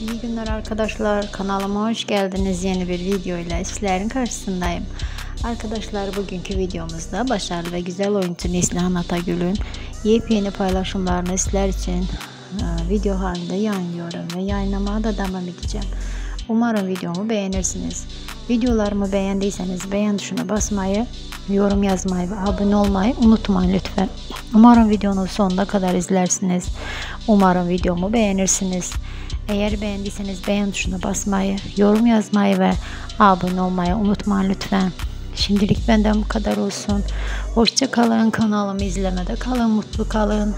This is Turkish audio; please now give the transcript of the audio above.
İyi günler arkadaşlar. Kanalıma hoş geldiniz. Yeni bir video ile sizlerin karşısındayım. Arkadaşlar bugünkü videomuzda başarılı ve güzel oyuncu Neslihan Atagül'ün yepyeni paylaşımlarını sizler için e, video halinde yayınlıyorum ve yayınlamaya da devam edeceğim. Umarım videomu beğenirsiniz. Videolarımı beğendiyseniz beğen tuşuna basmayı, yorum yazmayı ve abone olmayı unutmayın lütfen. Umarım videonun sonuna kadar izlersiniz. Umarım videomu beğenirsiniz. Eğer beğendiyseniz beğen tuşuna basmayı, yorum yazmayı ve abone olmayı unutmayın lütfen. Şimdilik benden bu kadar olsun. Hoşça kalın. Kanalımı izlemede kalın. Mutlu kalın.